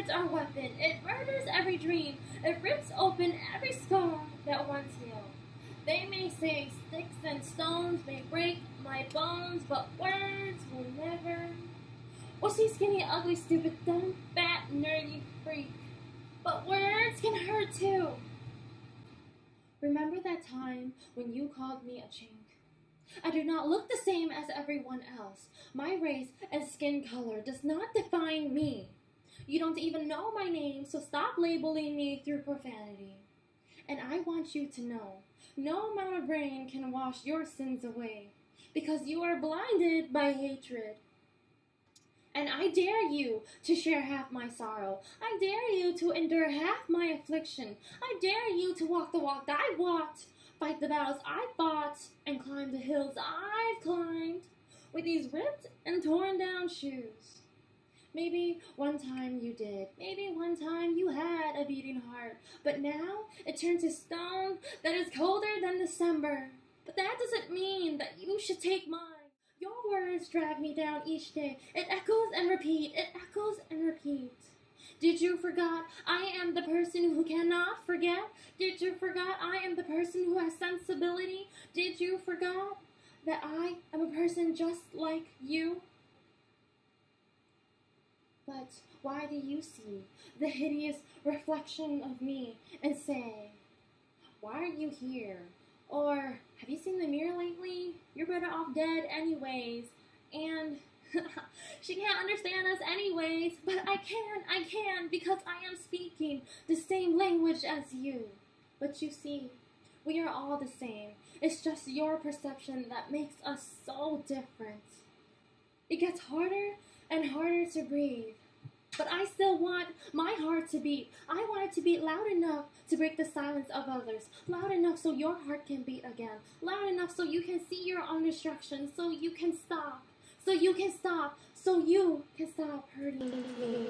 words are weapon. It murders every dream. It rips open every scar that once healed. They may say sticks and stones may break my bones, but words will never. Was she skinny, ugly, stupid, dumb, fat, nerdy freak? But words can hurt too. Remember that time when you called me a chink? I do not look the same as everyone else. My race and skin color does not define me. You don't even know my name, so stop labeling me through profanity. And I want you to know no amount of rain can wash your sins away because you are blinded by hatred. And I dare you to share half my sorrow. I dare you to endure half my affliction. I dare you to walk the walk that I walked, fight the battles I fought, and climb the hills I've climbed with these ripped and torn down shoes. Maybe one time you did. Maybe one time you had a beating heart. But now it turns to stone that is colder than December. But that doesn't mean that you should take mine. Your words drag me down each day. It echoes and repeat. It echoes and repeat. Did you forget I am the person who cannot forget? Did you forget I am the person who has sensibility? Did you forget that I am a person just like you? But why do you see the hideous reflection of me and say, Why are you here? Or, Have you seen the mirror lately? You're better off dead, anyways. And she can't understand us, anyways. But I can, I can, because I am speaking the same language as you. But you see, we are all the same. It's just your perception that makes us so different. It gets harder and harder to breathe. But I still want my heart to beat. I want it to beat loud enough to break the silence of others. Loud enough so your heart can beat again. Loud enough so you can see your own destruction. So you can stop. So you can stop. So you can stop hurting me.